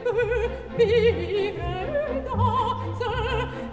mi verda se